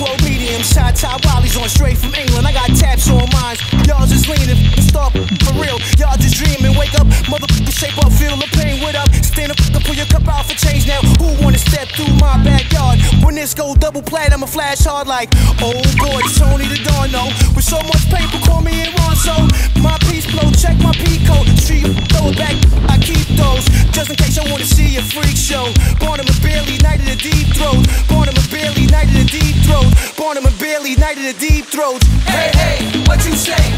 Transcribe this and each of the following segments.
12 medium, shot top Wally's on straight from England. I got taps on mine. Y'all just leaning, stop for real. Y'all just dreaming, wake up, motherfucker, shape up, feel the pain. What up? Stand up, pull your cup out for change now. Who wanna step through my backyard? When this go double plat, I'ma flash hard like, oh boy, Tony the Dawn, no. With so much paper, call me in In case I wanna see a freak show. Born him a barely, night of the deep throat. Born him a barely, night of the deep throat. Born him a barely, night of the deep throat. Hey, hey, what you say?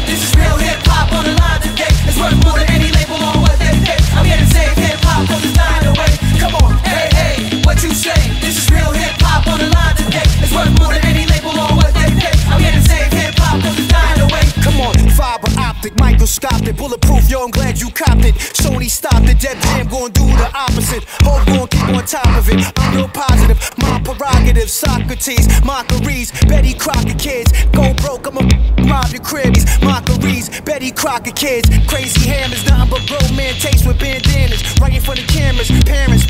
Microscopic, bulletproof. Yo, I'm glad you copped it. Sony stopped it. Def Jam gon' do the opposite. Hope gon' keep on top of it. I'm real positive. My prerogative, Socrates, mockeries, Betty Crocker kids. Go broke, I'ma mob your cribs. Mockeries, Betty Crocker kids. Crazy hammers, nothing but man taste with bandanas. Right in front of cameras. Parents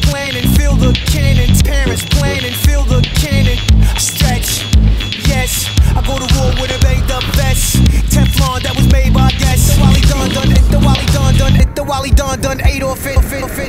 done eight or fifty.